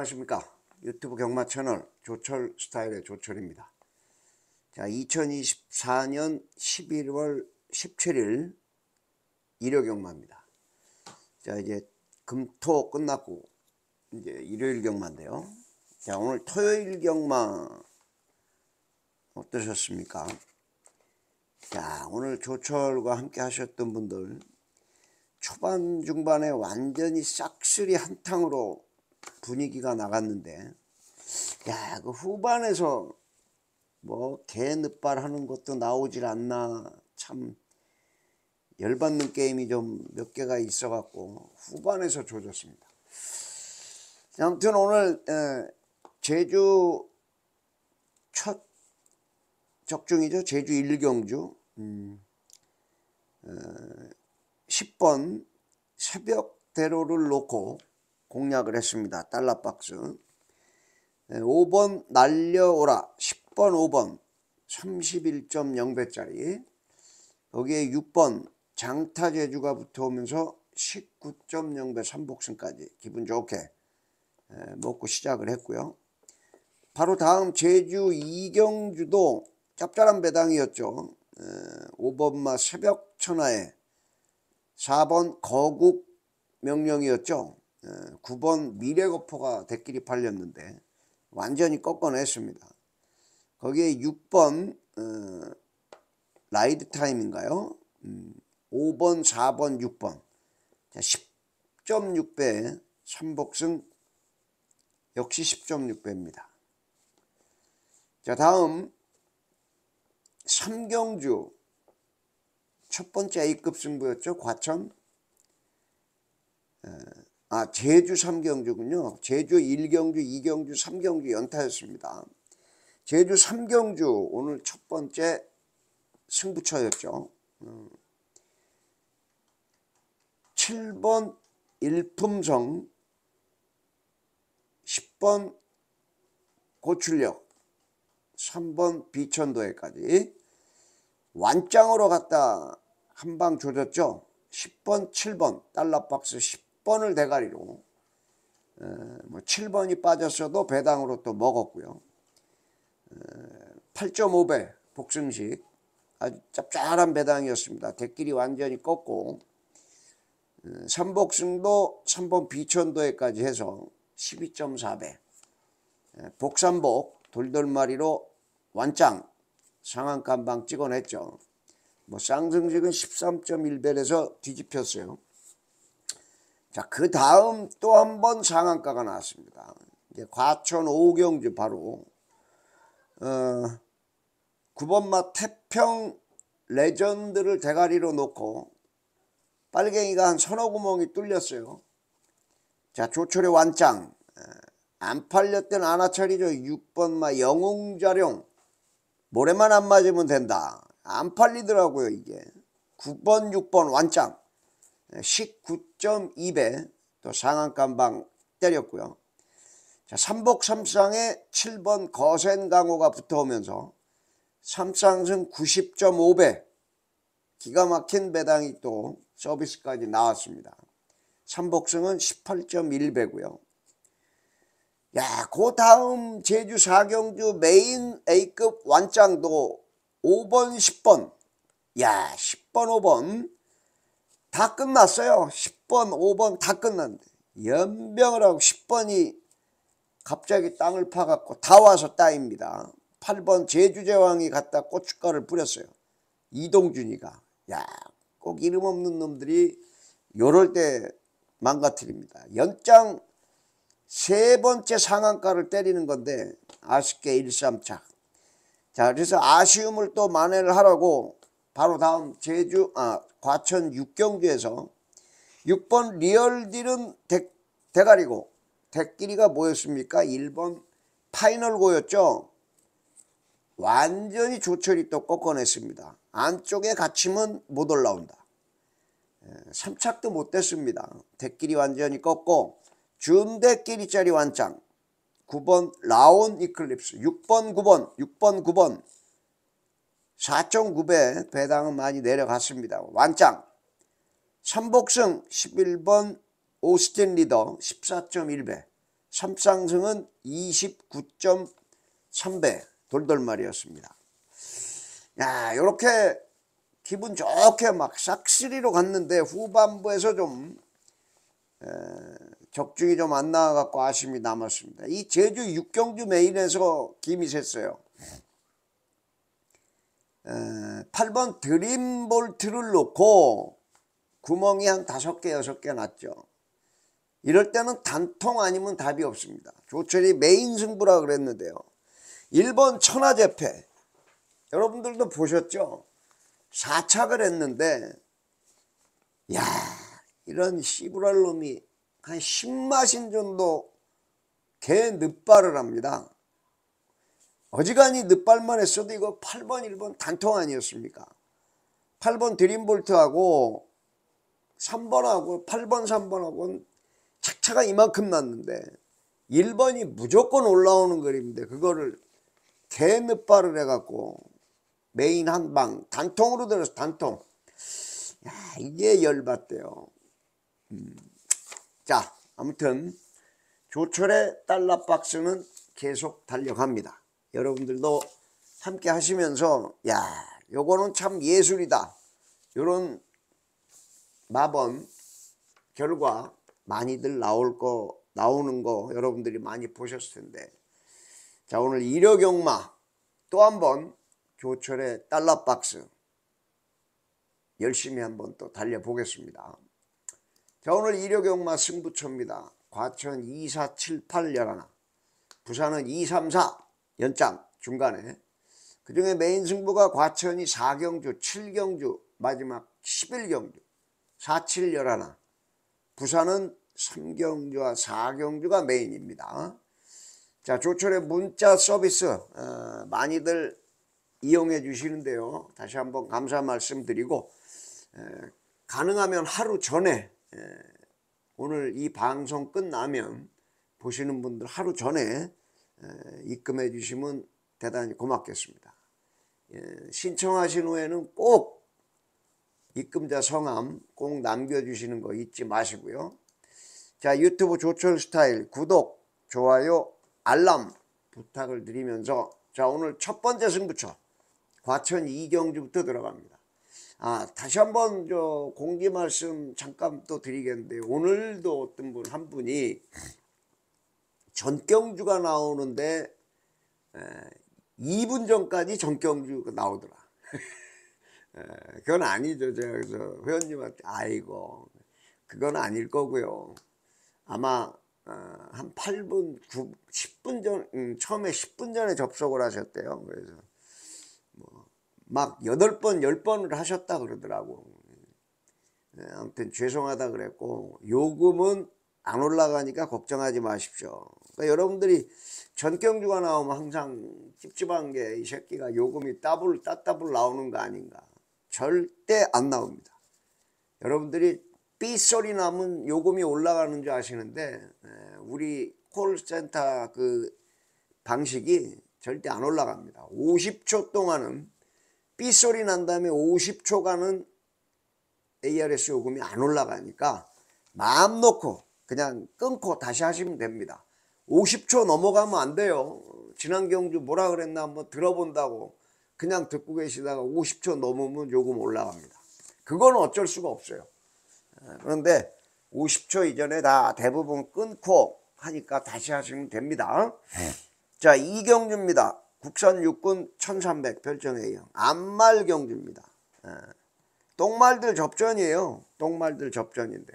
안녕하십니까. 유튜브 경마 채널 조철 스타일의 조철입니다. 자 2024년 11월 17일 일요 경마입니다. 자 이제 금토 끝났고 이제 일요일 경마인데요. 자 오늘 토요일 경마 어떠셨습니까? 자 오늘 조철과 함께 하셨던 분들 초반 중반에 완전히 싹쓸이 한탕으로 분위기가 나갔는데 야 그 후반에서 뭐 개늦발 하는 것도 나오질 않나. 참 열받는 게임이 좀 몇 개가 있어 갖고 후반에서 조졌습니다. 아무튼 오늘 에, 제주 첫 적중이죠? 제주 1경주. 음, 어, 10번 새벽대로를 놓고 공략을 했습니다. 달러 박스. 5번 날려오라 10번 5번 31.0배짜리 거기에 6번 장타 제주가 붙어오면서 19.0배 3복승까지 기분 좋게 먹고 시작을 했고요. 바로 다음 제주 이경주도 짭짤한 배당이었죠. 5번마 새벽 천하에 4번 거국 명령이었죠. 9번 미래거포가 대끼리 팔렸는데 완전히 꺾어냈습니다. 거기에 6번 어, 라이드 타임인가요? 음, 5번, 4번, 6번. 자, 10.6배 3복승 역시 10.6배입니다. 자, 다음 삼경주 첫 번째 A급 승부였죠. 과천. 아 제주 3경주군요. 제주 1경주, 2경주, 3경주 연타였습니다. 제주 3경주 오늘 첫 번째 승부처였죠. 7번 일품성 10번 고출력 3번 비천도에까지 완짱으로 갔다 한 방 조졌죠. 10번, 7번 달러박스 10 번을 대가리로 에, 뭐 7번이 빠졌어도 배당으로 또 먹었고요. 8.5배 복승식 아주 짭짤한 배당이었습니다. 대끼리 완전히 꺾고 에, 삼복승도 3번 비천도에까지 해서 12.4배 복삼복 돌돌마리로 완짱 상한간방 찍어냈죠. 뭐 쌍승직은 13.1벨에서 뒤집혔어요. 자, 그 다음 또 한 번 상한가가 나왔습니다. 이제 과천 오경주 바로 어, 9번마 태평 레전드를 대가리로 놓고 빨갱이가 한 서너 구멍이 뚫렸어요. 자, 조철의 완짱 안 팔렸던 아나철이죠. 6번마 영웅자룡 모래만 안 맞으면 된다. 안 팔리더라고요 이게. 9번 6번 완짱 19.2배 또 상한간방 때렸고요. 자, 삼복 삼상에 7번 거센강호가 붙어오면서 삼상승 90.5배 기가 막힌 배당이 또 서비스까지 나왔습니다. 삼복승은 18.1배고요. 야, 그 다음 제주 사경주 메인 A급 완짱도 5번, 10번. 야, 10번, 5번. 다 끝났어요. 10번, 5번 다 끝났는데. 연병을 하고 10번이 갑자기 땅을 파갖고 다 와서 따입니다. 8번 제주제왕이 갖다 고춧가루를 뿌렸어요. 이동준이가. 야, 꼭 이름 없는 놈들이 요럴 때 망가뜨립니다. 연장 세 번째 상한가를 때리는 건데 아쉽게 1-3차. 자 그래서 아쉬움을 또 만회를 하라고 바로 다음 제주 아 과천 6경주에서 6번 리얼딜은 대, 대가리고 대끼리가 뭐였습니까? 1번 파이널고였죠. 완전히 조철이 또 꺾어냈습니다. 안쪽에 갇히면 못 올라온다. 3착도 못 됐습니다. 대끼리 완전히 꺾고 준대끼리짜리 완짱 9번 라온 이클립스 6번 9번 6번 9번 4.9배 배당은 많이 내려갔습니다. 완짱 삼복승 11번 오스틴 리더 14.1배 삼상승은 29.3배 돌돌말이었습니다. 야, 요렇게 기분 좋게 막 싹쓸이로 갔는데 후반부에서 좀 에, 적중이 좀 안 나와갖고 아쉬움이 남았습니다. 이 제주 육경주 메인에서 김이 샜어요. 에, 8번 드림볼트를 놓고 구멍이 한 5개, 6개 났죠. 이럴 때는 단통 아니면 답이 없습니다. 조철이 메인 승부라 그랬는데요. 1번 천하제패. 여러분들도 보셨죠? 4착을 했는데, 야 이런 시부랄 놈이 한 10마신 정도 개 늑발을 합니다. 어지간히 늑발만 했어도 이거 8번, 1번 단통 아니었습니까? 8번 드림볼트하고 3번하고 8번, 3번하고는 착차가 이만큼 났는데 1번이 무조건 올라오는 그림인데 그거를 개 늑발을 해갖고 메인 한 방 단통으로 들어서 단통 야 이게 열받대요 음. 자 아무튼 조철의 달러 박스는 계속 달려갑니다 여러분들도 함께 하시면서 야 요거는 참 예술이다 요런 마번 결과 많이들 나올 거 나오는 거 여러분들이 많이 보셨을 텐데 자 오늘 일요경마 또 한 번 교철의 달러 박스 열심히 한번 또 달려보겠습니다. 자 오늘 일요경마 승부처입니다. 과천 2478 열하나 부산은 234 연장 중간에 그 중에 메인 승부가 과천이 4경주 7경주 마지막 11경주 47 열하나 부산은 3경주와 4경주가 메인입니다. 자 조철의 문자 서비스 어, 많이들 이용해 주시는데요. 다시 한번 감사 말씀드리고 에, 가능하면 하루 전에 에, 오늘 이 방송 끝나면 보시는 분들 하루 전에 에, 입금해 주시면 대단히 고맙겠습니다. 예, 신청하신 후에는 꼭 입금자 성함 꼭 남겨주시는 거 잊지 마시고요. 자 유튜브 조철 스타일 구독, 좋아요, 알람 부탁을 드리면서 자 오늘 첫 번째 승부처 과천 이경주부터 들어갑니다. 아 다시 한번 저 공지 말씀 잠깐 또 드리겠는데 오늘도 어떤 분 한 분이 전경주가 나오는데 에, 2분 전까지 전경주가 나오더라. 에, 그건 아니죠. 제가 그래서 회원님한테 아이고 그건 아닐 거고요. 아마 어, 한 8분, 9, 10분 전, 음, 처음에 10분 전에 접속을 하셨대요. 그래서 뭐 막 8번, 10번을 하셨다 그러더라고. 네, 아무튼 죄송하다 그랬고 요금은 안 올라가니까 걱정하지 마십시오. 그러니까 여러분들이 전경주가 나오면 항상 찝찝한 게 이 새끼가 요금이 따블 따따블 나오는 거 아닌가. 절대 안 나옵니다. 여러분들이 삐소리 나면 요금이 올라가는 줄 아시는데 우리 콜센터 그 방식이 절대 안 올라갑니다. 50초 동안은 삐소리 난 다음에 50초간은 ARS 요금이 안 올라가니까 마음 놓고 그냥 끊고 다시 하시면 됩니다. 50초 넘어가면 안 돼요. 지난 경주 뭐라 그랬나 한번 들어본다고 그냥 듣고 계시다가 50초 넘으면 요금 올라갑니다. 그건 어쩔 수가 없어요. 그런데 50초 이전에 다 대부분 끊고 하니까 다시 하시면 됩니다. 자, 이경주입니다. 국산 육군 1300 별정이에요. 암말 경주입니다. 똥말들 접전이에요. 똥말들 접전인데.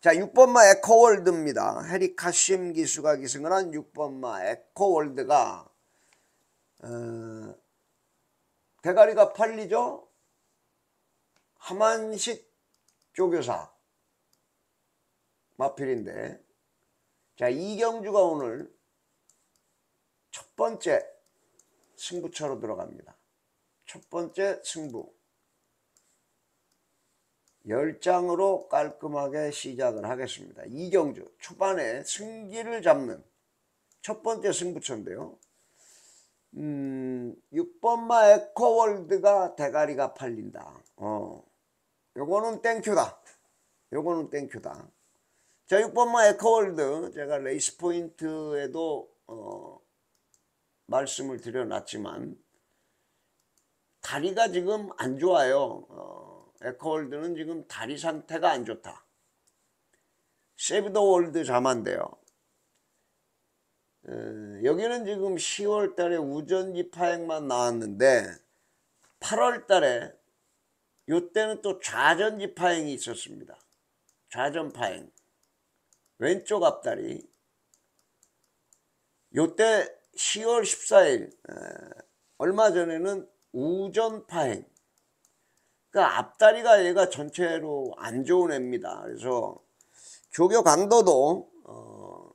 자, 6번마 에코월드입니다. 해리 카심 기수가 기승을 한 6번마 에코월드가 어, 대가리가 팔리죠? 하만식 조교사 마필인데 자 이경주가 오늘 첫 번째 승부처로 들어갑니다. 첫 번째 승부 열장으로 깔끔하게 시작을 하겠습니다. 이경주 초반에 승기를 잡는 첫 번째 승부처인데요. 음, 6번마 에코월드가 대가리가 팔린다. 어, 요거는 thank you다. 요거는 thank you다. 자, 6번마 에코월드 제가 레이스 포인트에도 어, 말씀을 드려놨지만 다리가 지금 안 좋아요. 어, 에코월드는 지금 다리 상태가 안 좋다. 세브 더 월드 자만데요. 어, 여기는 지금 10월 달에 우전지 파행만 나왔는데 8월 달에 요때는 또 좌전지 파행이 있었습니다. 좌전 파행. 왼쪽 앞다리. 요때 10월 14일 얼마 전에는 우전 파행. 그러니까 앞다리가 얘가 전체로 안 좋은 애입니다. 그래서 조교 강도도 어,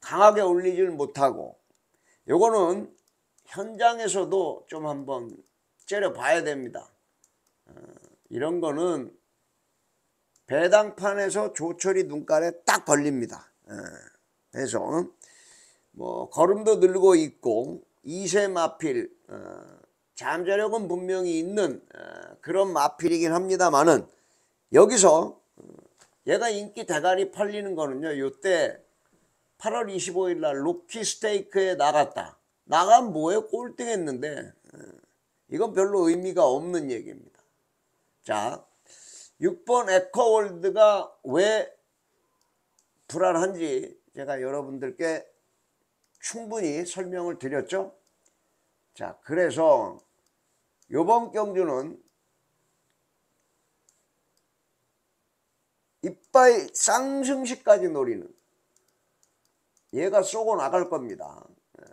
강하게 올리질 못하고 요거는 현장에서도 좀 한번 째려 봐야 됩니다. 어, 이런 거는 배당판에서 조철이 눈깔에 딱 걸립니다. 어, 그래서 뭐 걸음도 늘고 있고 이세 마필 어, 잠재력은 분명히 있는 어, 그런 마필이긴 합니다만은 여기서 어, 얘가 인기 대가리 팔리는 거는요. 요때 8월 25일 날 로키 스테이크에 나갔다. 나간 뭐에 꼴등했는데 어, 이건 별로 의미가 없는 얘기입니다. 자, 6번 에코월드가 왜 불안한지 제가 여러분들께 충분히 설명을 드렸죠. 자, 그래서 요번 경주는 이빨 쌍승시까지 노리는 얘가 쏘고 나갈 겁니다. 예,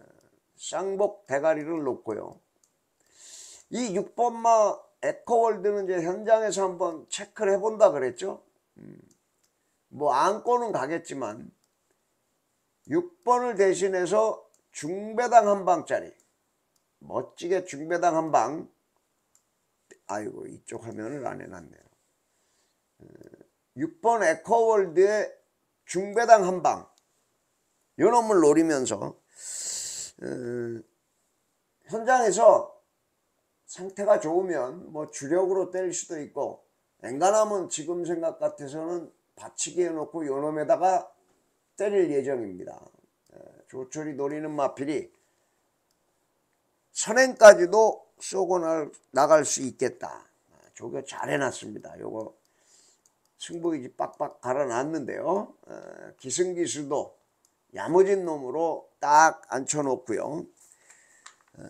쌍복 대가리를 놓고요. 이 6번마 에코월드는 이제 현장에서 한번 체크를 해본다 그랬죠. 음, 뭐 안고는 가겠지만 6번을 대신해서 중배당 한 방짜리 멋지게 중배당 한방 아이고 이쪽 화면을 안 해놨네요. 6번 에코월드의 중배당 한 방. 요 놈을 노리면서 음, 현장에서 상태가 좋으면 뭐 주력으로 때릴 수도 있고 엔간하면 지금 생각 같아서는 받치기 해놓고 요 놈에다가 때릴 예정입니다. 조철이 노리는 마필이 선행까지도 쏘고 나갈 수 있겠다. 조교 잘 해놨습니다. 요거 승부이지 빡빡 갈아놨는데요. 어, 기승기수도 야무진 놈으로 딱 앉혀놓고요. 어,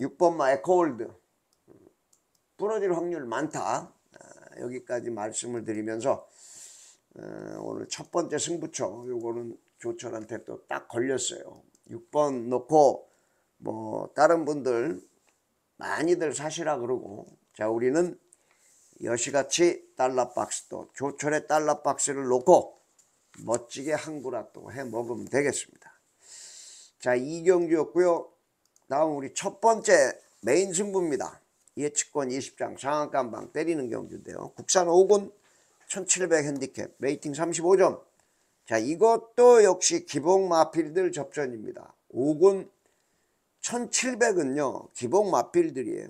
6번마 에코월드 부러질 확률 많다. 어, 여기까지 말씀을 드리면서 어, 오늘 첫 번째 승부처 요거는 조철한테 또 딱 걸렸어요. 6번 놓고 뭐 다른 분들 많이들 사시라 그러고 자 우리는 여시같이 달러박스도 조철의 달러박스를 놓고 멋지게 한 구라 또 해 먹으면 되겠습니다. 자 이경주였고요. 다음 우리 첫 번째 메인 승부입니다. 예측권 20장 상한간방 때리는 경주인데요. 국산 5군 1700 핸디캡 rating 35점 자 이것도 역시 기복 마필들 접전입니다. 5군 1700은요 기복 마필들이에요.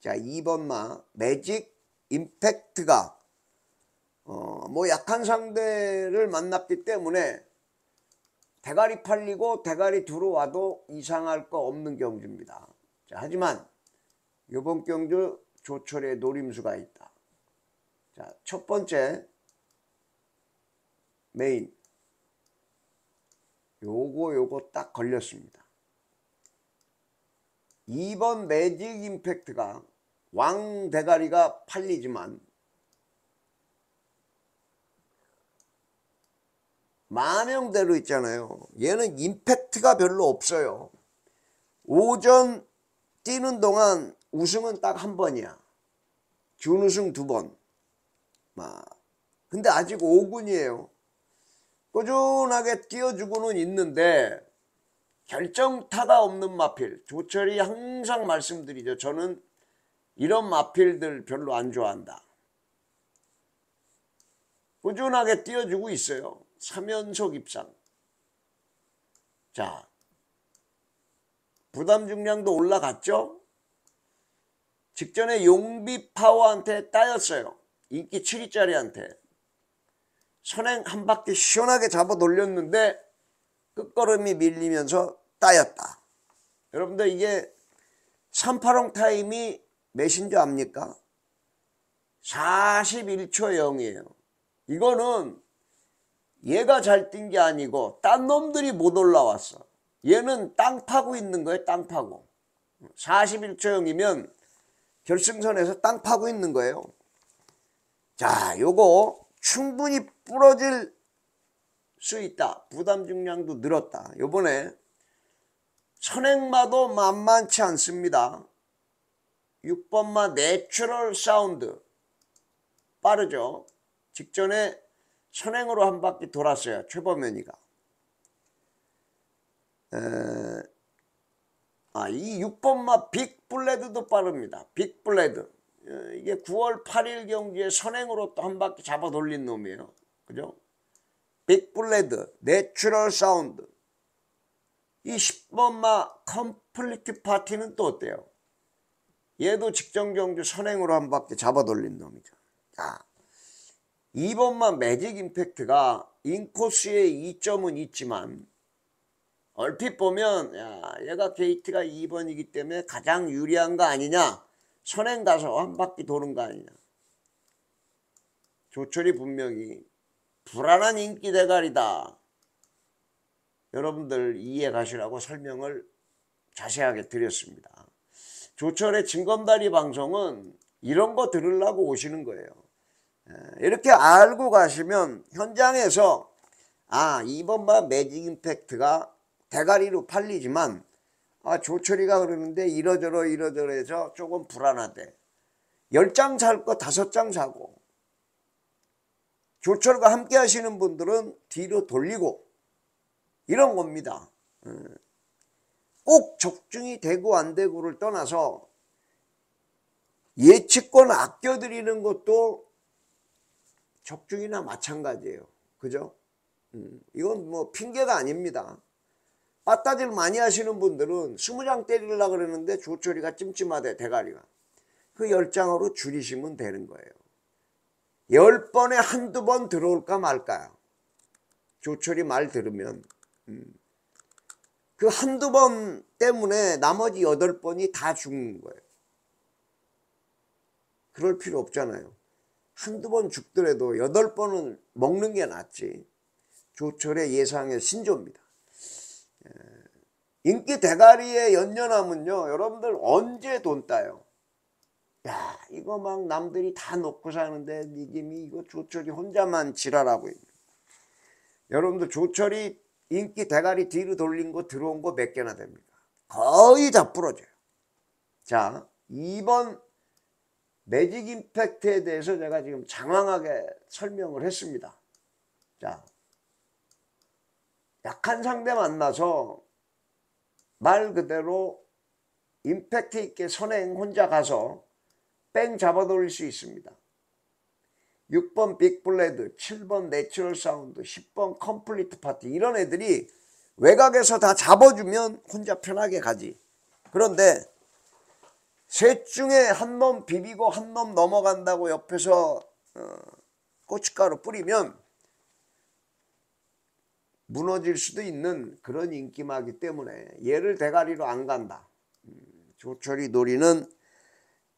자 2번 마 매직 임팩트가 어, 뭐 약한 상대를 만났기 때문에 대가리 팔리고 대가리 들어와도 이상할 거 없는 경주입니다. 자, 하지만 이번 경주 조철의 노림수가 있다. 자, 첫 번째 메인 요거 요거 딱 걸렸습니다. 2번 매직 임팩트가 왕 대가리가 팔리지만 만명대로 있잖아요. 얘는 임팩트가 별로 없어요. 오전 뛰는 동안 우승은 딱 한 번이야. 준우승 두 번. 막. 근데 아직 5군이에요. 꾸준하게 뛰어주고는 있는데 결정타가 없는 마필. 조철이 항상 말씀드리죠. 저는 이런 마필들 별로 안 좋아한다. 꾸준하게 뛰어주고 있어요. 3연속 입상. 자, 부담 중량도 올라갔죠? 직전에 용비 파워한테 따였어요. 인기 7위짜리한테 선행 한 바퀴 시원하게 잡아 돌렸는데 끝걸음이 밀리면서 따였다. 여러분들 이게 38홍 타임이 몇인 줄 압니까? 41초 0이에요. 이거는 얘가 잘 뛴 게 아니고 딴 놈들이 못 올라왔어. 얘는 땅 파고 있는 거예요. 땅 파고. 41초 0이면 결승선에서 땅 파고 있는 거예요. 자, 요거 충분히 부러질 수 있다. 부담 중량도 늘었다. 요번에 선행마도 만만치 않습니다. 6번마 내추럴 사운드 빠르죠. 직전에 선행으로 한 바퀴 돌았어요. 최범현이가. 에, 아, 이 6번마 빅블레드도 빠릅니다. 빅블레드. 에, 이게 9월 8일 경기에 선행으로 또 한 바퀴 잡아 돌린 놈이에요. 그죠? 빅블레드, 내추럴 사운드. 이 10번마 컴플리트 파티는 또 어때요? 얘도 직전 경주 선행으로 한 바퀴 잡아 돌린 놈이죠. 자, 2번만 매직 임팩트가 인코스의 이점은 있지만 얼핏 보면 야, 얘가 게이트가 2번이기 때문에 가장 유리한 거 아니냐 선행 가서 한 바퀴 도는 거 아니냐. 조철이 분명히 불안한 인기 대가리다. 여러분들 이해 가시라고 설명을 자세하게 드렸습니다. 조철의 진검다리 방송은 이런 거 들으려고 오시는 거예요. 이렇게 알고 가시면 현장에서 아 이번 바 매직 임팩트가 대가리로 팔리지만 아 조철이가 그러는데 이러저러 이러저러 해서 조금 불안하대 10장 살 거 5장 사고 조철과 함께 하시는 분들은 뒤로 돌리고 이런 겁니다 꼭 적중이 되고 안 되고를 떠나서 예측권 아껴드리는 것도 적중이나 마찬가지예요. 그죠? 음, 이건 뭐 핑계가 아닙니다. 빠따질 많이 하시는 분들은 20장 때리려고 그러는데 조철이가 찜찜하대 대가리가. 그 10장으로 줄이시면 되는 거예요. 10번에 한두 번 들어올까 말까요? 조철이 말 들으면 음. 그 한두 번 때문에 나머지 8번이 다 죽는 거예요. 그럴 필요 없잖아요. 한두 번 죽더라도 여덟 번은 먹는 게 낫지. 조철의 예상의 신조입니다. 인기 대가리의 연연함은요, 여러분들 언제 돈 따요? 야, 이거 막 남들이 다 놓고 사는데 니김이 이거 조철이 혼자만 지랄하고 있는. 여러분들 조철이 인기 대가리 뒤로 돌린 거 들어온 거 몇 개나 됩니까? 거의 다 부러져요. 자, 2번 매직 임팩트에 대해서 제가 지금 장황하게 설명을 했습니다. 자, 약한 상대 만나서 말 그대로 임팩트 있게 선행 혼자 가서 뺑 잡아 돌릴 수 있습니다. 6번 빅블레드, 7번 내추럴 사운드, 10번 컴플리트 파티 이런 애들이 외곽에서 다 잡아주면 혼자 편하게 가지. 그런데 셋 중에 한 놈 비비고 한 놈 넘어간다고 옆에서 어, 고춧가루 뿌리면 무너질 수도 있는 그런 인기마이기 때문에 얘를 대가리로 안 간다. 음, 조철이 노리는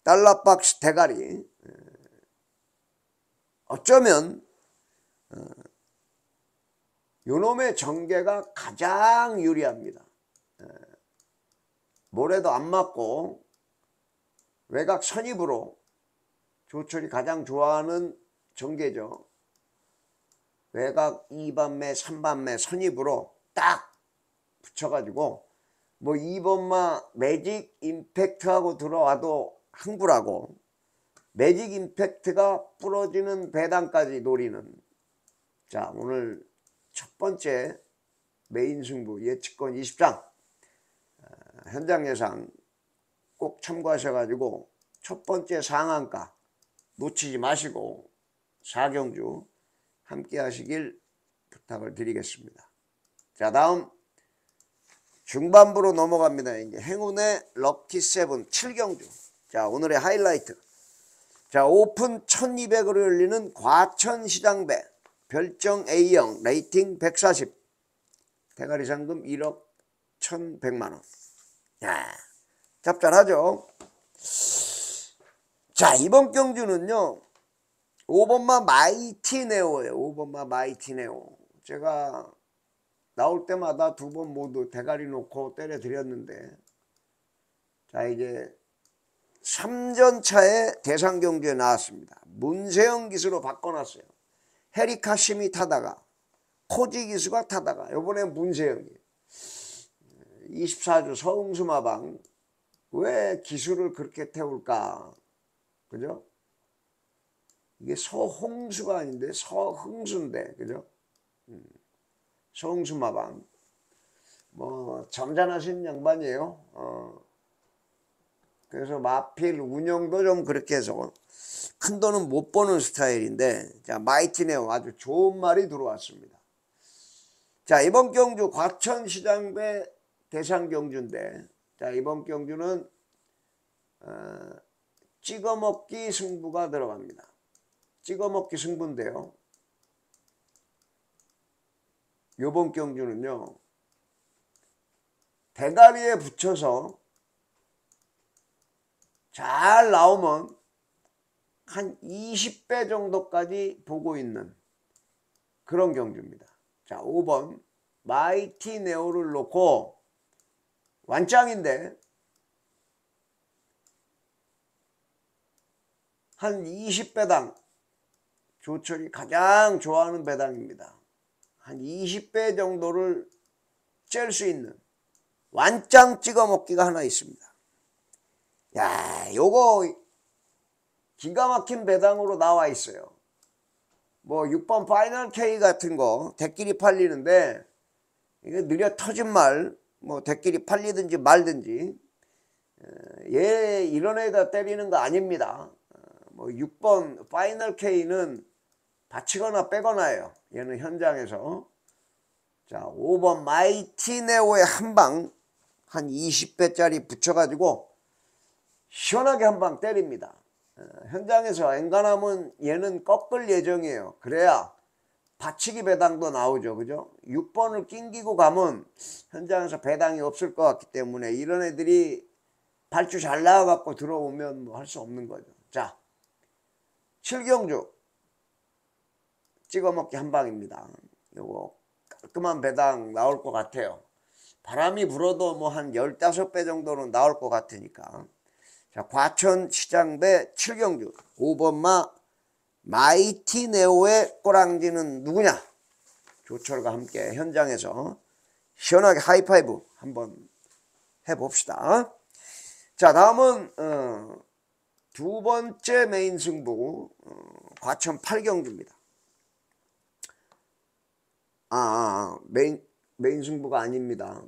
달러박스 대가리 어쩌면 어, 요놈의 전개가 가장 유리합니다. 모래도 안 맞고 외곽 선입으로 조철이 가장 좋아하는 전개죠. 외곽 2반매, 3반매 선입으로 딱 붙여가지고 뭐 2번마 매직 임팩트하고 들어와도 항불하고 매직 임팩트가 부러지는 배당까지 노리는 자 오늘 첫 번째 메인 승부 예측권 20장. 현장 예상 꼭 참고하셔가지고 첫 번째 상한가 놓치지 마시고 사경주 함께 하시길 부탁을 드리겠습니다. 자 다음 중반부로 넘어갑니다. 이제 행운의 럭키 세븐 7경주 자 오늘의 하이라이트 자, 오픈 1200으로 열리는 과천시장배 별정 A형 레이팅 140 대가리 상금 1억 1100만 원. 야, 짭짤하죠? 자, 이번 경주는요. 5번마 마이티 네오예요. 5번마 마이티 네오. 제가 나올 때마다 두 번 모두 대가리 놓고 때려 드렸는데 자, 이제 3전차에 대상 경주에 나왔습니다. 문세영 기수로 바꿔놨어요. 헤리카 심이 타다가 코지 기수가 타다가 이번에 문세영이 24주 서홍수 마방 왜 기수를 그렇게 태울까? 그죠? 이게 서홍수가 아닌데 서흥수인데 그죠? 음, 서흥수마방 뭐 점잖으신 양반이에요. 어. 그래서 마필 운영도 좀 그렇게 해서 큰 돈은 못 버는 스타일인데 자 마이티네오 아주 좋은 말이 들어왔습니다. 자 이번 경주 과천시장배 대상 경주인데 자 이번 경주는 어, 찍어먹기 승부가 들어갑니다. 찍어먹기 승부인데요. 이번 경주는요. 대가리에 붙여서 잘 나오면 한 20배 정도까지 보고 있는 그런 경주입니다. 자, 5번 마이티 네오를 놓고 완짱인데 한 20배당 조철이 가장 좋아하는 배당입니다. 한 20배 정도를 짤수 있는 완짱 찍어 먹기가 하나 있습니다. 야, 요거 기가 막힌 배당으로 나와 있어요. 뭐 6번 파이널 K 같은 거 대끼리 팔리는데 이게 느려 터진 말, 뭐 대끼리 팔리든지 말든지 얘 이런 애다 때리는 거 아닙니다. 뭐 6번 파이널 K는 받치거나 빼거나예요. 얘는 현장에서 자 5번 마이티 네오의 한 방 한 20배짜리 붙여가지고 시원하게 한 방 때립니다. 어, 현장에서 엔간하면 얘는 꺾을 예정이에요. 그래야 받치기 배당도 나오죠. 그죠? 6번을 낑기고 가면 현장에서 배당이 없을 것 같기 때문에 이런 애들이 발주 잘 나와갖고 들어오면 뭐 할 수 없는 거죠. 자, 7경주 찍어먹기 한 방입니다. 요거 깔끔한 배당 나올 것 같아요. 바람이 불어도 뭐 한 15배 정도는 나올 것 같으니까. 자, 과천 시장배 7경주 5번마 마이티 네오의 꼬랑지는 누구냐? 조철과 함께 현장에서 시원하게 하이파이브 한번 해봅시다. 자, 다음은 어, 두 번째 메인 승부 어, 과천 8경주입니다. 아, 아, 아, 메인 메인 승부가 아닙니다.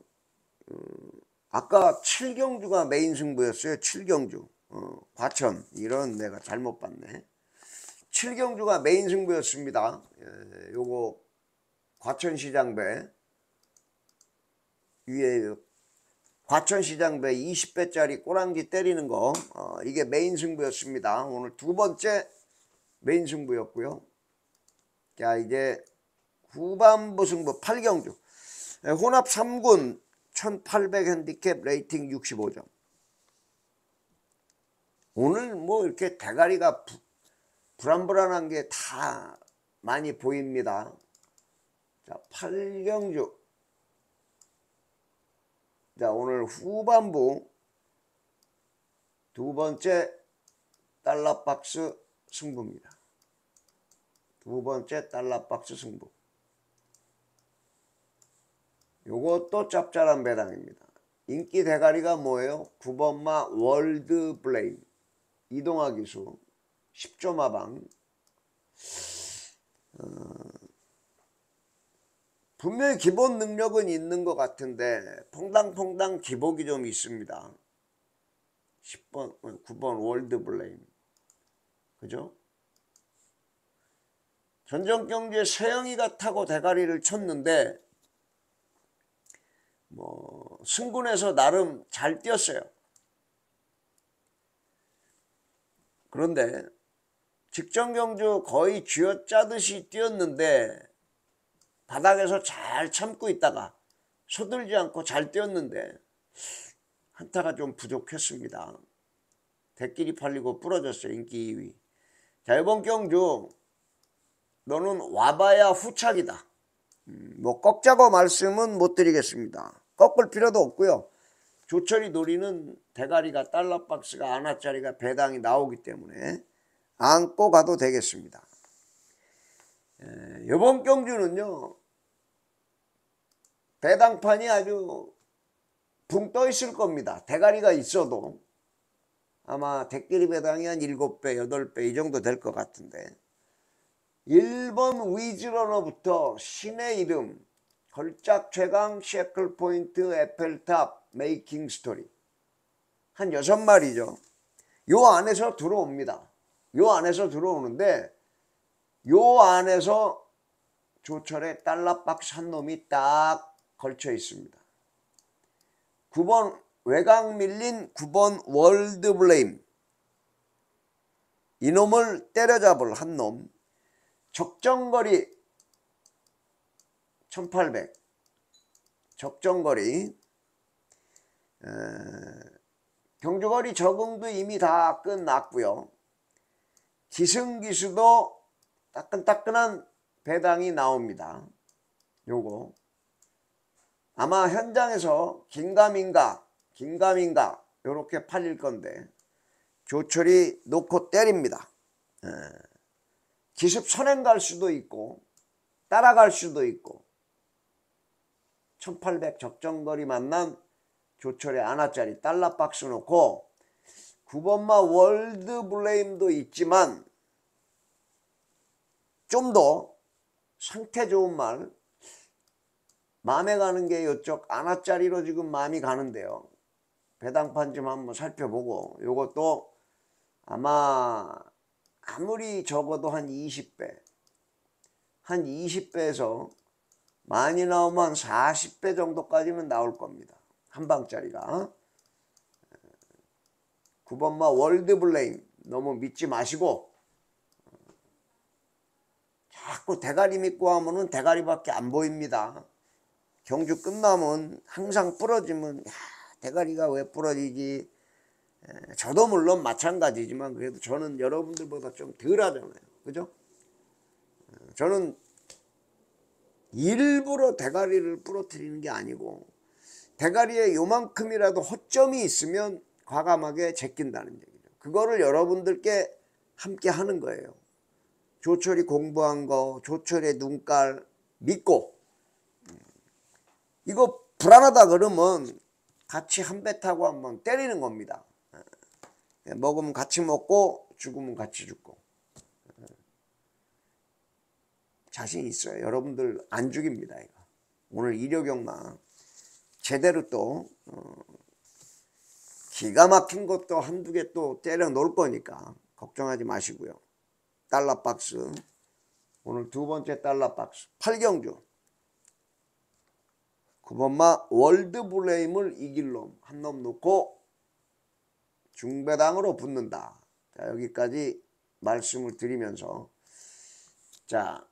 음, 아까 7경주가 메인 승부였어요. 7경주. 어, 과천. 이런 내가 잘못 봤네. 7경주가 메인 승부였습니다. 예, 요거 과천시장배 위에 과천시장배 20배짜리 꼬랑지 때리는 거 어, 이게 메인 승부였습니다. 오늘 두 번째 메인 승부였고요. 자 이제 후반부 승부 8경주 예, 혼합 3군 1800 핸디캡 레이팅 65점. 오늘 뭐 이렇게 대가리가 부, 불안불안한 게 다 많이 보입니다. 자, 8경주. 자, 오늘 후반부 두 번째 달러박스 승부입니다. 두 번째 달러박스 승부. 요것도 짭짤한 배당입니다. 인기 대가리가 뭐예요? 9번마 월드 블레임 이동화 기수 10조 마방 어, 분명히 기본 능력은 있는 것 같은데 퐁당퐁당 기복이 좀 있습니다. 10번, 9번 월드 블레임 그죠? 전정경주에 세영이가 타고 대가리를 쳤는데 뭐 승군에서 나름 잘 뛰었어요. 그런데 직전 경주 거의 쥐어짜듯이 뛰었는데 바닥에서 잘 참고 있다가 서들지 않고 잘 뛰었는데 한타가 좀 부족했습니다. 대끼리 팔리고 부러졌어요. 인기 2위. 자 이번 경주 너는 와봐야 후착이다. 음, 뭐 꺾자고 말씀은 못 드리겠습니다. 꺾을 필요도 없고요. 조철이 노리는 대가리가 달러박스가 안화짜리가 배당이 나오기 때문에 안고 가도 되겠습니다. 에, 이번 경주는요. 배당판이 아주 붕 떠 있을 겁니다. 대가리가 있어도 아마 대끼리 배당이 한 7배, 8배 이 정도 될 것 같은데 1번 위즈러너부터 신의 이름 걸작 최강 셰클 포인트 에펠탑 메이킹 스토리 한 여섯 마리죠. 요 안에서 들어옵니다. 요 안에서 들어오는데 요 안에서 조철에 달러박스 한 놈이 딱 걸쳐 있습니다. 9번 외곽 밀린 9번 월드 블레임 이놈을 때려잡을 한 놈 적정거리 1800 적정거리. 에, 경주거리 적응도 이미 다 끝났고요. 기승기수도 따끈따끈한 배당이 나옵니다. 요거. 아마 현장에서 긴가민가 긴가민가 요렇게 팔릴 건데 조철이 놓고 때립니다. 에, 기습 선행 갈 수도 있고 따라갈 수도 있고 1800 적정거리 만난 조철의 하나짜리 달러 박스 놓고 9번마 월드 블레임도 있지만 좀 더 상태 좋은 말 마음에 가는 게 이쪽 하나짜리로 지금 마음이 가는데요. 배당판 좀 한번 살펴보고 요것도 아마 아무리 적어도 한 20배 한 20배에서 많이 나오면 40배 정도까지는 나올 겁니다. 한 방짜리가. 9번마 월드블레임 너무 믿지 마시고 자꾸 대가리 믿고 하면은 대가리밖에 안 보입니다. 경주 끝나면 항상 부러지면 야, 대가리가 왜 부러지지? 에, 저도 물론 마찬가지지만 그래도 저는 여러분들보다 좀 덜 하잖아요. 그죠? 저는 일부러 대가리를 부러뜨리는 게 아니고 대가리에 요만큼이라도 허점이 있으면 과감하게 제낀다는 얘기죠. 그거를 여러분들께 함께 하는 거예요. 조철이 공부한 거, 조철의 눈깔 믿고 이거 불안하다 그러면 같이 한 배 타고 한번 때리는 겁니다. 먹으면 같이 먹고 죽으면 같이 죽고 자신 있어요. 여러분들 안 죽입니다. 이거. 오늘 일요경마 제대로 또 어, 기가 막힌 것도 한두 개 또 때려 놓을 거니까 걱정하지 마시고요. 달러 박스 오늘 두 번째 달러 박스 8경주 9번마 월드 블레임을 이길 놈 한 놈 놓고 중배당으로 붙는다. 자, 여기까지 말씀을 드리면서 자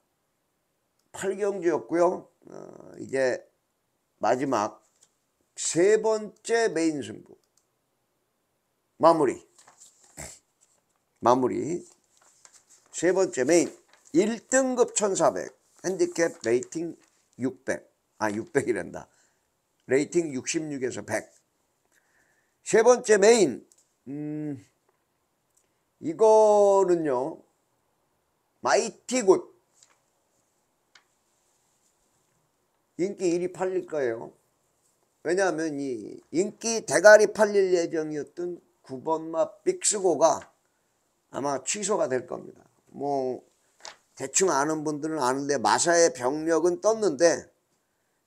8경주였고요. 어, 이제 마지막 세 번째 메인 승부. 마무리. 마무리. 세 번째 메인. 1등급 1400 핸디캡 레이팅 600 아 600이란다. 레이팅 66에서 100 세 번째 메인. 음 이거는요. 마이티 굿 인기 1위 팔릴 거예요. 왜냐하면 이 인기 대가리 팔릴 예정이었던 9번마 빅스고가 아마 취소가 될 겁니다. 뭐 대충 아는 분들은 아는데 마사회 병력은 떴는데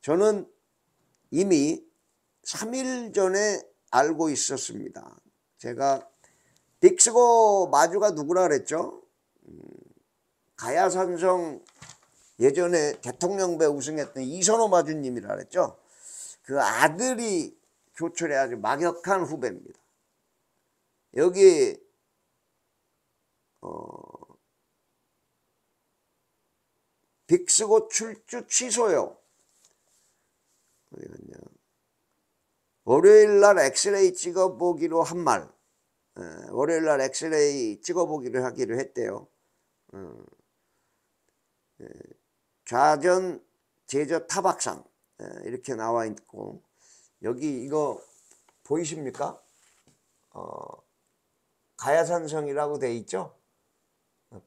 저는 이미 3일 전에 알고 있었습니다. 제가 빅스고 마주가 누구라 그랬죠? 음, 가야산성 예전에 대통령배 우승했던 이선호 마주님이라 그랬죠. 그 아들이 교철의 아주 막역한 후배입니다. 여기 어, 빅스고 출주 취소요. 어디 갔냐. 월요일 날 엑스레이 찍어보기로 한 말. 에, 월요일 날 엑스레이 찍어보기로 하기로 했대요. 어, 에, 좌전 제저 타박상 에, 이렇게 나와 있고 여기 이거 보이십니까? 어, 가야산성이라고 돼 있죠?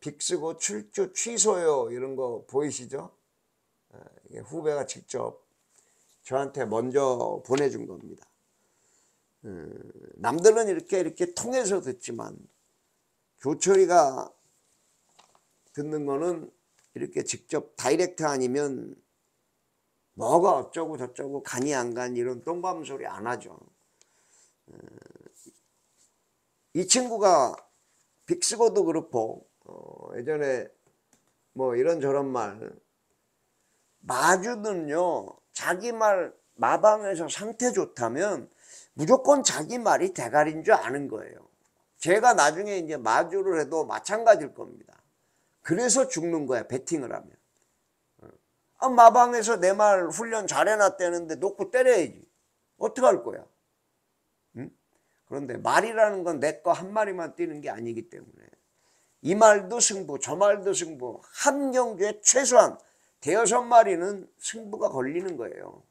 빅스고 출주 취소요 이런 거 보이시죠? 에, 이게 후배가 직접 저한테 먼저 보내준 겁니다. 음, 남들은 이렇게 이렇게 통해서 듣지만 교철이가 듣는 거는 이렇게 직접 다이렉트 아니면 뭐가 어쩌고 저쩌고 간이 안 간 이런 똥밤 소리 안 하죠. 음, 이 친구가 빅스고도 그렇고 어, 예전에 뭐 이런저런 말 마주는요 자기 말 마방에서 상태 좋다면 무조건 자기 말이 대가리인 줄 아는 거예요. 제가 나중에 이제 마주를 해도 마찬가지일 겁니다. 그래서 죽는 거야, 베팅을 하면. 아, 마방에서 내 말 훈련 잘 해놨다는데 놓고 때려야지. 어떡할 거야? 응? 그런데 말이라는 건 내 거 한 마리만 뛰는 게 아니기 때문에 이 말도 승부, 저 말도 승부, 한 경주에 최소한 대여섯 마리는 승부가 걸리는 거예요.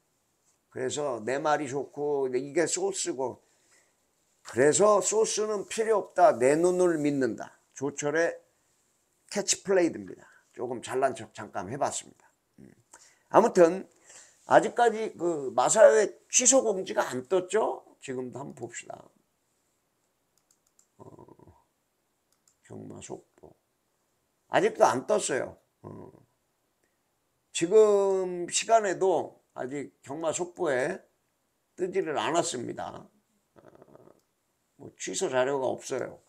그래서 내 말이 좋고 이게 소스고 그래서 소스는 필요 없다. 내 눈을 믿는다. 조철의 캐치플레이드입니다. 조금 잘난 척 잠깐 해봤습니다. 음. 아무튼 아직까지 그 마사오의 취소 공지가 안 떴죠? 지금도 한번 봅시다. 어, 경마 속보 아직도 안 떴어요. 어. 지금 시간에도 아직 경마 속보에 뜨지를 않았습니다. 어, 뭐 취소 자료가 없어요.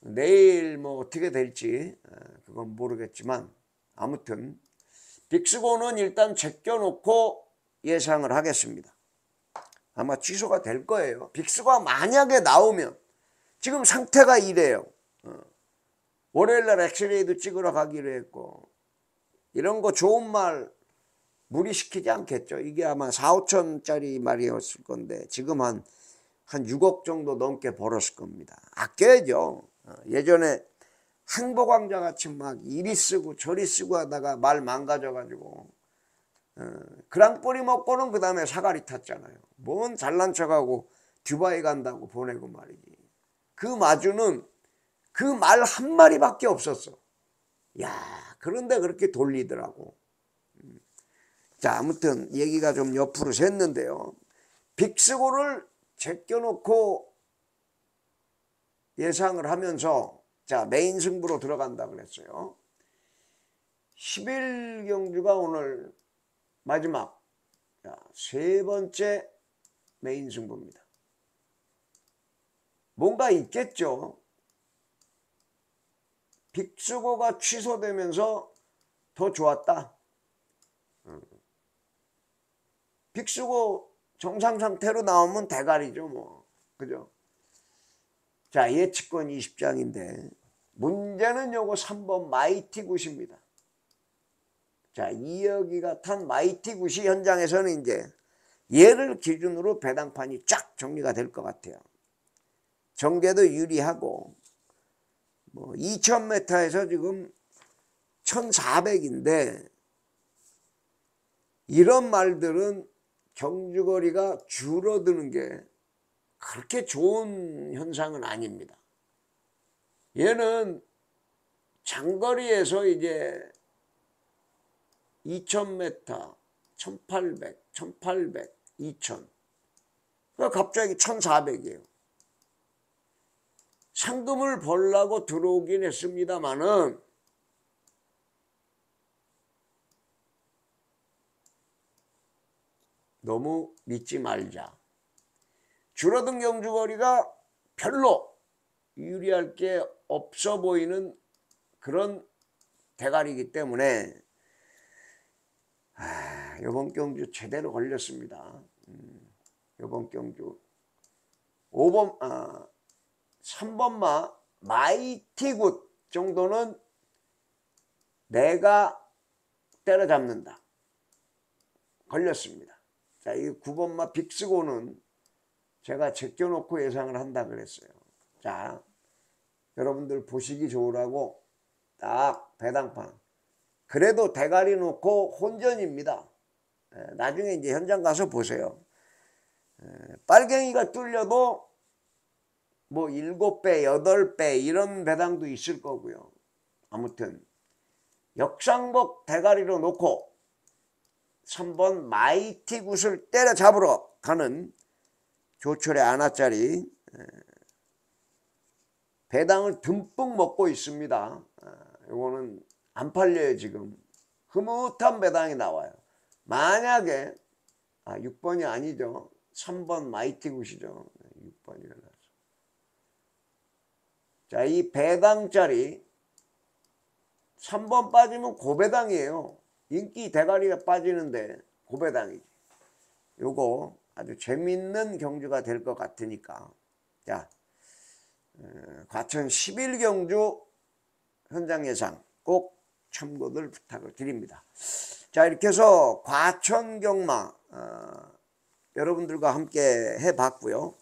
내일 뭐 어떻게 될지 어, 그건 모르겠지만 아무튼 빅스고는 일단 제껴놓고 예상을 하겠습니다. 아마 취소가 될 거예요. 빅스가 만약에 나오면 지금 상태가 이래요. 어. 월요일날 엑스레이도 찍으러 가기로 했고 이런 거 좋은 말 무리시키지 않겠죠. 이게 아마 4, 5천짜리 말이었을 건데 지금 한, 한 6억 정도 넘게 벌었을 겁니다. 아껴야죠. 어, 예전에 행복왕자 같이 막 이리 쓰고 저리 쓰고 하다가 말 망가져가지고 어, 그랑 뿌리 먹고는 그 다음에 사가리 탔잖아요. 뭔 잘난 척하고 듀바이 간다고 보내고 말이지. 그 마주는 그 말 한 마리밖에 없었어. 야 그런데 그렇게 돌리더라고. 음. 자, 아무튼 얘기가 좀 옆으로 샜는데요. 빅스고를 제껴놓고 예상을 하면서 자, 메인 승부로 들어간다 그랬어요. 11경주가 오늘 마지막 자, 세 번째 메인 승부입니다. 뭔가 있겠죠. 빅스고가 취소되면서 더 좋았다. 빅스고 정상 상태로 나오면 대가리죠 뭐. 그죠? 자 예측권 20장인데 문제는 요거 3번 마이티 굿입니다. 자 이여기가 탄 마이티 굿이 현장에서는 이제 얘를 기준으로 배당판이 쫙 정리가 될 것 같아요. 정계도 유리하고 뭐 2000m에서 지금 1400인데 이런 말들은 경주거리가 줄어드는 게 그렇게 좋은 현상은 아닙니다. 얘는 장거리에서 이제 2000m, 1800, 1800, 2000. 그러니까 갑자기 1400이에요. 상금을 벌라고 들어오긴 했습니다만은 너무 믿지 말자. 줄어든 경주거리가 별로 유리할 게 없어 보이는 그런 대가리이기 때문에 아, 이번 경주 제대로 걸렸습니다. 음, 이번 경주 5번 아, 3번마 마이티굿 정도는 내가 때려잡는다. 걸렸습니다. 자, 이 9번마 빅스고는 제가 제껴놓고 예상을 한다 그랬어요. 자, 여러분들 보시기 좋으라고 딱 배당판. 그래도 대가리 놓고 혼전입니다. 에, 나중에 이제 현장 가서 보세요. 에, 빨갱이가 뚫려도 뭐 일곱 배, 여덟 배 이런 배당도 있을 거고요. 아무튼 역상복 대가리로 놓고 3번 마이티 굿을 때려잡으러 가는 조철의 아나짜리 배당을 듬뿍 먹고 있습니다. 이거는 안 팔려요 지금. 흐뭇한 배당이 나와요. 만약에 아 6번이 아니죠. 3번 마이티 굿이죠. 6번이 나서. 자, 이 배당짜리 3번 빠지면 고배당이에요. 인기 대가리가 빠지는데 고배당이지. 요거 아주 재밌는 경주가 될 것 같으니까. 자, 어, 과천 11경주 현장 예상 꼭 참고들 부탁을 드립니다. 자, 이렇게 해서 과천 경마 어, 여러분들과 함께 해봤고요.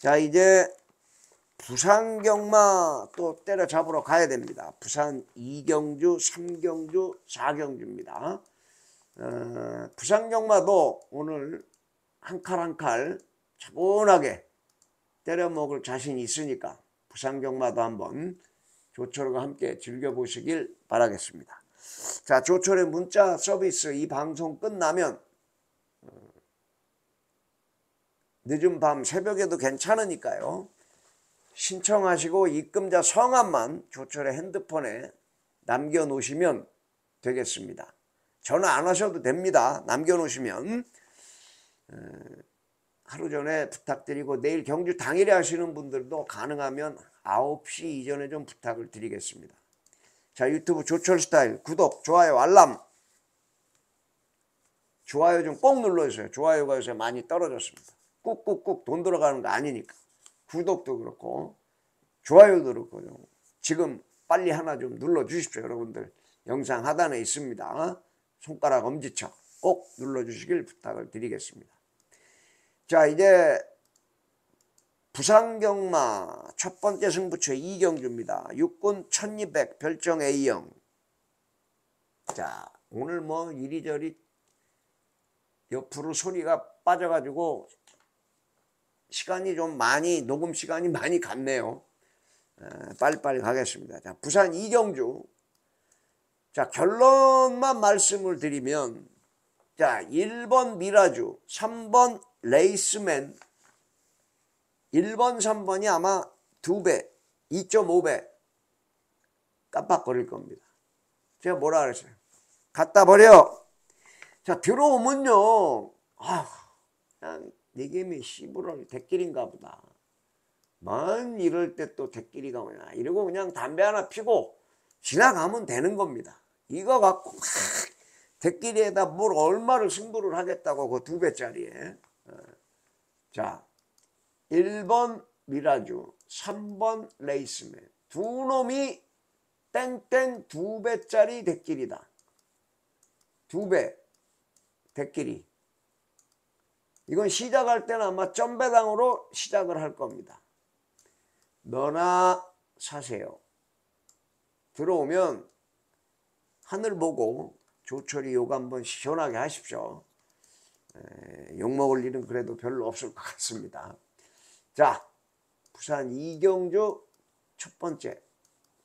자, 이제 부산 경마 또 때려잡으러 가야 됩니다. 부산 2경주, 3경주, 4경주입니다. 어, 부산 경마도 오늘 한 칼 한 칼 차분하게 때려 먹을 자신이 있으니까 부산 경마도 한번 조철과 함께 즐겨보시길 바라겠습니다. 자, 조철의 문자 서비스 이 방송 끝나면 어, 늦은 밤 새벽에도 괜찮으니까요. 신청하시고 입금자 성함만 조철의 핸드폰에 남겨놓으시면 되겠습니다. 전화 안 하셔도 됩니다. 남겨놓으시면 어, 하루 전에 부탁드리고 내일 경주 당일에 하시는 분들도 가능하면 9시 이전에 좀 부탁을 드리겠습니다. 자 유튜브 조철 스타일 구독, 좋아요, 알람 좋아요 좀 꼭 눌러주세요. 좋아요가 요새 많이 떨어졌습니다. 꾹꾹꾹 돈 들어가는 거 아니니까. 구독도 그렇고 좋아요도 그렇고 지금 빨리 하나 좀 눌러 주십시오 여러분들 영상 하단에 있습니다 손가락 엄지척 꼭 눌러 주시길 부탁을 드리겠습니다 자 이제 부산경마 첫 번째 승부처 이경주입니다 육군 1200 별정 A형 자 오늘 뭐 이리저리 옆으로 소리가 빠져가지고 시간이 좀 많이 녹음 시간이 많이 갔네요. 빨리빨리 가겠습니다. 자, 부산 이경주. 자, 결론만 말씀을 드리면 자, 1번 미라주, 3번 레이스맨, 1번, 3번이 아마 2배, 2.5배 깜빡거릴 겁니다. 제가 뭐라 그랬어요? 갖다 버려. 자, 들어오면요. 아, 그냥 내게임이 씨부럴 대끼리인가 보다. 만 이럴 때 또 대끼리가 뭐냐. 이러고 그냥 담배 하나 피고 지나가면 되는 겁니다. 이거 갖고 막 대끼리에다 뭘 얼마를 승부를 하겠다고 그 두 배짜리에. 어. 자, 1번 미라주, 3번 레이스맨. 두 놈이 땡땡 두 배짜리 대끼리다. 두 배 대끼리. 이건 시작할 때는 아마 점배당으로 시작을 할 겁니다. 너나 사세요. 들어오면 하늘 보고 조철이 욕 한번 시원하게 하십시오. 에, 욕먹을 일은 그래도 별로 없을 것 같습니다. 자, 부산 이경주 첫 번째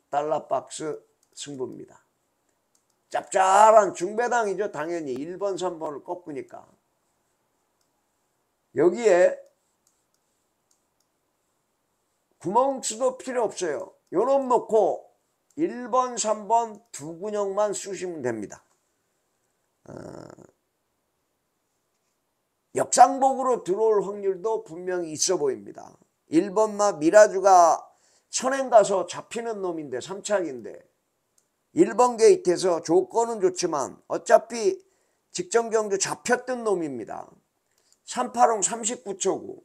달러박스 승부입니다. 짭짤한 중배당이죠. 당연히 1번, 3번을 꺾으니까. 여기에 구멍수도 필요 없어요. 요놈 놓고 1번, 3번 두 근육만 쑤시면 됩니다. 어, 역상복으로 들어올 확률도 분명히 있어 보입니다. 1번마 미라주가 선행 가서 잡히는 놈인데 3착인데. 1번 게이트에서 조건은 좋지만 어차피 직전 경주 잡혔던 놈입니다. 380 39초고.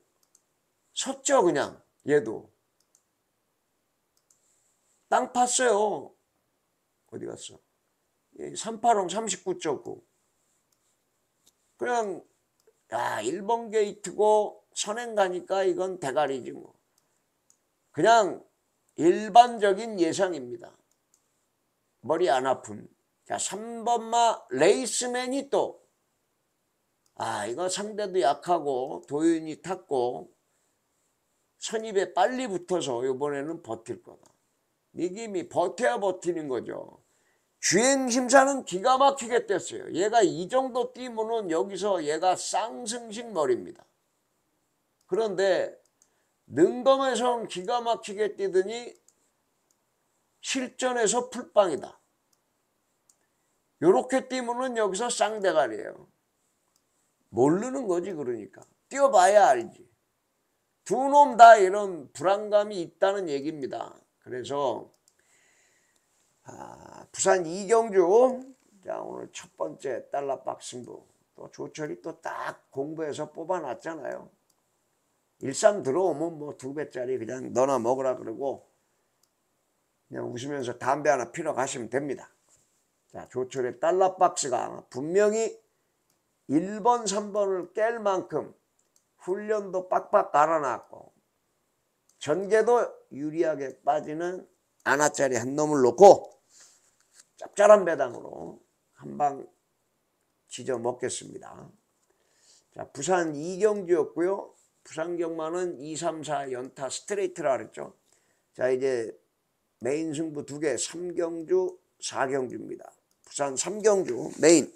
섰죠 그냥 얘도. 땅 팠어요. 어디 갔어? 380 39.9 그냥 야 1번 게이트고 선행 가니까 이건 대가리지 뭐. 그냥 일반적인 예상입니다. 머리 안 아픈 자 3번마 레이스맨이 또 아 이거 상대도 약하고 도윤이 탔고 선입에 빨리 붙어서 이번에는 버틸 거다. 이김이 버텨야 버티는 거죠 주행 심사는 기가 막히게 뗐어요. 얘가 이 정도 뛰면은 여기서 얘가 쌍승식 머리입니다. 그런데 능검에서는 기가 막히게 뛰더니 실전에서 풀빵이다. 요렇게 뛰면은 여기서 쌍대가리예요. 모르는 거지 그러니까. 뛰어봐야 알지. 두 놈 다 이런 불안감이 있다는 얘기입니다. 그래서 아, 부산 이경주 자 오늘 첫 번째 달러박 승부 또 조철이 또 딱 공부해서 뽑아놨잖아요. 일산 들어오면 뭐 두 배짜리 그냥 너나 먹으라 그러고 그냥 웃으면서 담배 하나 피러 가시면 됩니다. 자 조철의 달러박스가 분명히 1번 3번을 깰 만큼 훈련도 빡빡 갈아놨고 전개도 유리하게 빠지는 아나짜리 한 놈을 놓고 짭짤한 배당으로 한 방 지져 먹겠습니다. 자, 부산 2경주였고요. 부산 경마는 2, 3, 4 연타 스트레이트라 그랬죠. 자, 이제 메인 승부 두 개, 3경주, 4경주입니다. 부산 3경주 메인.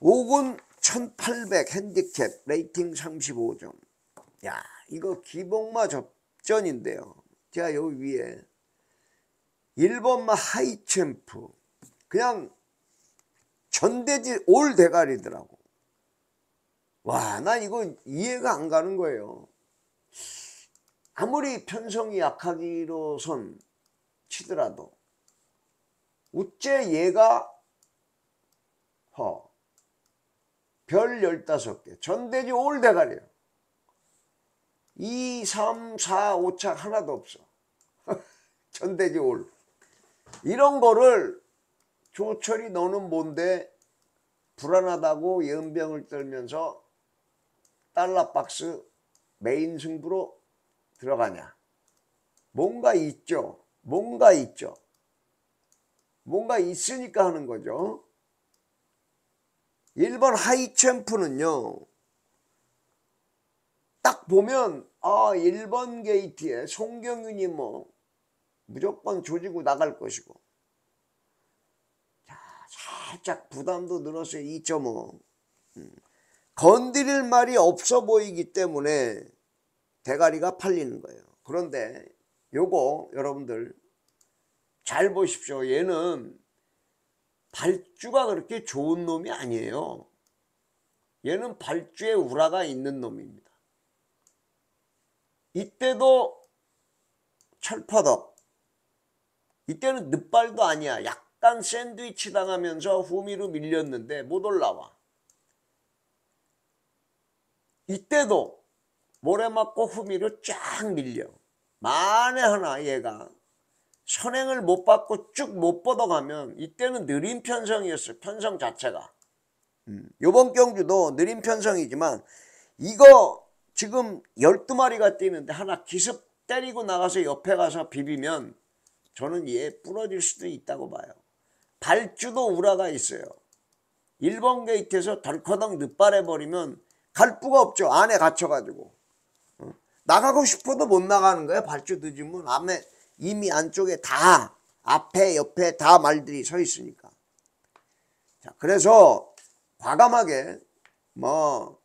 5군 1800 핸디캡 rating 35점. 야, 이거 기복마 접전인데요. 자, 요 위에 1번마 하이챔프. 그냥 전문지 all 대가리더라고. 와 난 이거 이해가 안 가는 거예요. 아무리 편성이 약하기로선 치더라도 우째 얘가 허, 별 15개. 전대지 올 대가리야. 2, 3, 4, 5착 하나도 없어. 전대지 올 이런 거를 조철이 너는 뭔데 불안하다고 연병을 떨면서 달러박스 메인 승부로 들어가냐? 뭔가 있죠. 뭔가 있죠. 뭔가 있으니까 하는 거죠. 1번 하이챔프는요 딱 보면 아 1번 게이트에 송경윤이 뭐 무조건 조지고 나갈 것이고. 자, 살짝 부담도 늘었어요 2.5 음. 건드릴 말이 없어 보이기 때문에 대가리가 팔리는 거예요. 그런데 요거 여러분들 잘 보십시오. 얘는 발주가 그렇게 좋은 놈이 아니에요. 얘는 발주에 우라가 있는 놈입니다. 이때도 철퍼덕 이때는 늦발도 아니야. 약간 샌드위치 당하면서 후미로 밀렸는데 못 올라와. 이때도 모래 맞고 후미로 쫙 밀려. 만에 하나 얘가 선행을 못 받고 쭉 못 뻗어가면 이때는 느린 편성이었어요. 편성 자체가. 음. 요번 경주도 느린 편성이지만 이거 지금 12마리가 뛰는데 하나 기습 때리고 나가서 옆에 가서 비비면 저는 얘 부러질 수도 있다고 봐요. 발주도 우라가 있어요. 1번 게이트에서 덜커덩 늦발해버리면 갈 부가 없죠. 안에 갇혀가지고. 어? 나가고 싶어도 못 나가는 거예요. 발주 늦으면 안에 이미 안쪽에 다 앞에 옆에 다 말들이 서 있으니까. 자, 그래서 과감하게 뭐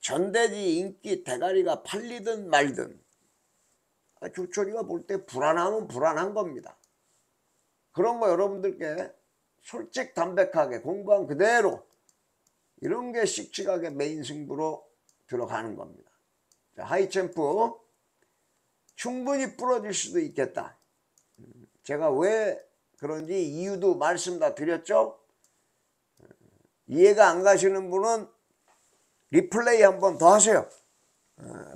전대지 인기 대가리가 팔리든 말든 조철이가 볼 때 불안하면 불안한 겁니다. 그런 거 여러분들께 솔직 담백하게 공부한 그대로 이런 게 씩씩하게 메인 승부로 들어가는 겁니다. 자, 하이챔프 충분히 부러질 수도 있겠다. 제가 왜 그런지 이유도 말씀 다 드렸죠? 이해가 안 가시는 분은 리플레이 한 번 더 하세요.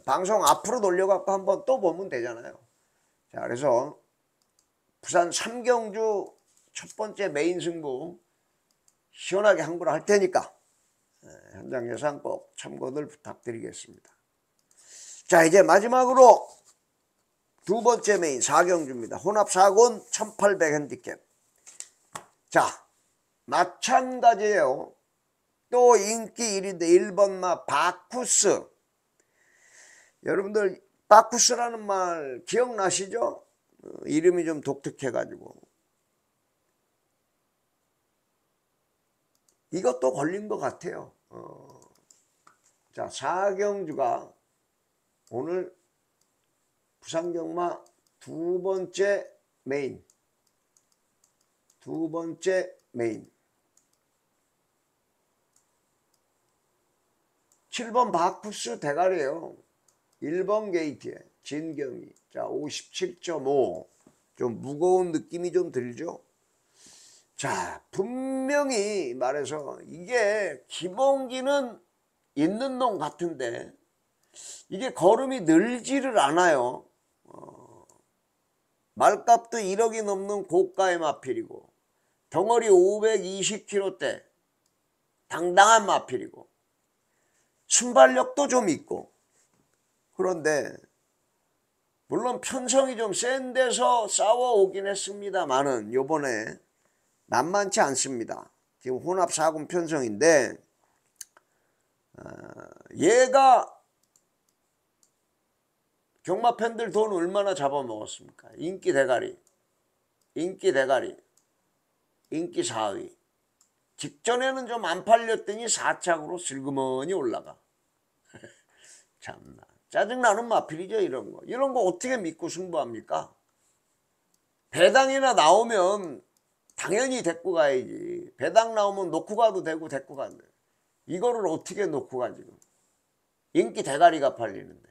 방송 앞으로 돌려갖고 한번 또 보면 되잖아요. 자, 그래서 부산 삼경주 첫 번째 메인 승부 시원하게 항구를 할 테니까 예, 현장 예상 꼭 참고들 부탁드리겠습니다. 자 이제 마지막으로 두 번째 메인 사경주입니다. 혼합 4군 1800 핸디캡. 자 마찬가지예요. 또 인기 1위인데 1번 마 바쿠스. 여러분들 바쿠스라는 말 기억나시죠? 어, 이름이 좀 독특해가지고 이것도 걸린 것 같아요. 어. 자 사경주가 오늘 부산경마 두 번째 메인 두 번째 메인 7번 바쿠스 대가리에요 1번 게이트에 진경이. 자 57.5 좀 무거운 느낌이 좀 들죠? 자 분명히 말해서 이게 기본기는 있는 놈 같은데 이게 걸음이 늘지를 않아요. 어, 말값도 1억이 넘는 고가의 마필이고 덩어리 520kg대 당당한 마필이고 순발력도 좀 있고 그런데 물론 편성이 좀 센 데서 싸워오긴 했습니다만은 요번에 만만치 않습니다. 지금 혼합 4군 편성인데 어, 얘가 경마 팬들 돈 얼마나 잡아먹었습니까? 인기 대가리, 인기 대가리, 인기 4위. 직전에는 좀 안 팔렸더니 4착으로 슬그머니 올라가. 참나. 짜증나는 마필이죠, 이런 거. 이런 거 어떻게 믿고 승부합니까? 배당이나 나오면 당연히 데리고 가야지. 배당 나오면 놓고 가도 되고 데리고 돼. 이거를 어떻게 놓고 가, 지금. 인기 대가리가 팔리는데.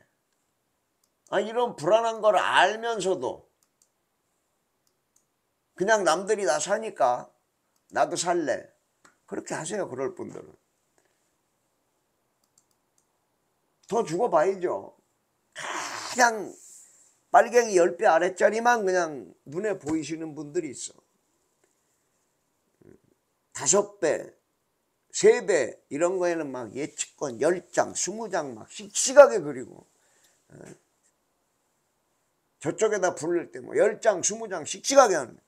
아, 이런 불안한 걸 알면서도 그냥 남들이 다 사니까 나도 살래. 그렇게 하세요, 그럴 분들은. 더 죽어봐야죠. 가장 빨갱이 10배 아래짜리만 그냥 눈에 보이시는 분들이 있어. 다섯 배, 세 배 이런 거에는 막 예측권 10장, 20장 막 씩씩하게 그리고 어? 저쪽에다 부를 때 뭐 10장, 20장 씩씩하게 하는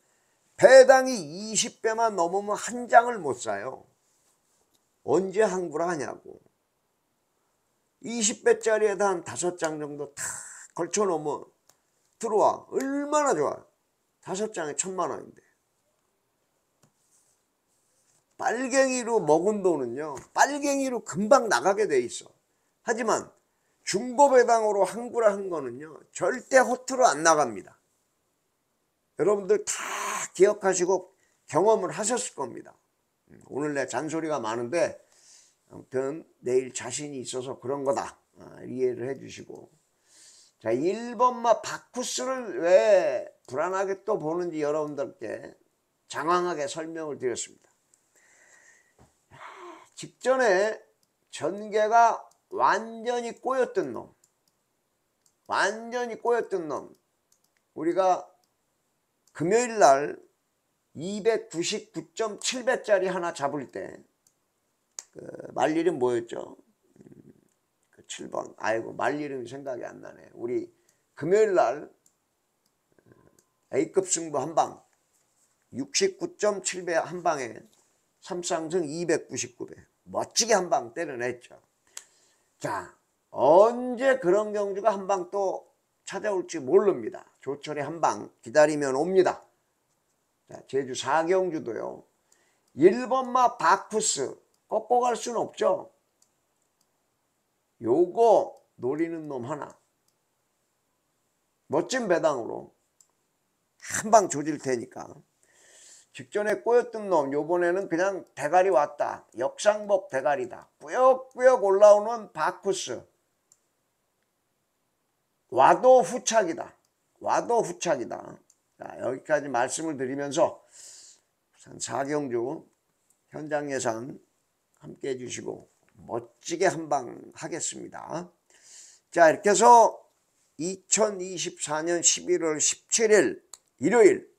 배당이 20배만 넘으면 한 장을 못 사요. 언제 항구라 하냐고. 20배짜리에다 한 5장 정도 탁 걸쳐 놓으면 들어와. 얼마나 좋아. 5장에 천만 원인데. 빨갱이로 먹은 돈은요. 빨갱이로 금방 나가게 돼 있어. 하지만 중고배당으로 항구라 한 거는요. 절대 허투루 안 나갑니다. 여러분들 다 기억하시고 경험을 하셨을 겁니다. 음, 오늘 내 잔소리가 많은데 아무튼 내일 자신이 있어서 그런 거다. 아, 이해를 해 주시고 자 1번마 바쿠스를 왜 불안하게 또 보는지 여러분들께 장황하게 설명을 드렸습니다. 직전에 전개가 완전히 꼬였던 놈 완전히 꼬였던 놈 우리가 금요일 날 299.7배짜리 하나 잡을 때, 그 말일은 뭐였죠? 음, 그 7번. 아이고, 말일은 생각이 안 나네. 우리 금요일 날 어, A급 승부 한 방, 69.7배 한 방에 삼상승 299배. 멋지게 한 방 때려냈죠. 자, 언제 그런 경주가 한 방 또 찾아올지 모릅니다. 조철의 한 방 기다리면 옵니다. 자, 제주 사경주도요. 1번마 바쿠스 꺾고 갈 수는 없죠. 요거 노리는 놈 하나. 멋진 배당으로 한 방 조질 테니까. 직전에 꼬였던 놈 요번에는 그냥 대가리 왔다. 역상복 대가리다. 꾸역꾸역 올라오는 바쿠스. 와도 후착이다. 와도 후착이다. 자, 여기까지 말씀을 드리면서 우선 사경주 현장 예산 함께 해주시고 멋지게 한방 하겠습니다. 자 이렇게 해서 2024년 11월 17일 일요일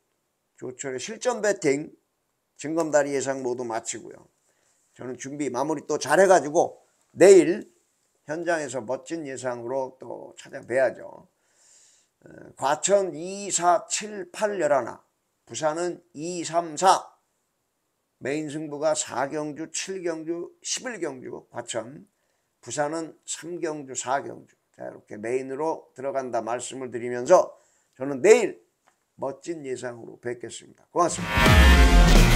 조철의 실전 배팅 증검다리 예상 모두 마치고요. 저는 준비 마무리 또 잘해가지고 내일 현장에서 멋진 예상으로 또 찾아뵈야죠. 어, 과천 2, 4, 7, 8, 11, 부산은 2, 3, 4, 메인 승부가 4경주, 7경주, 11경주, 과천, 부산은 3경주, 4경주. 자, 이렇게 메인으로 들어간다 말씀을 드리면서 저는 내일 멋진 예상으로 뵙겠습니다. 고맙습니다.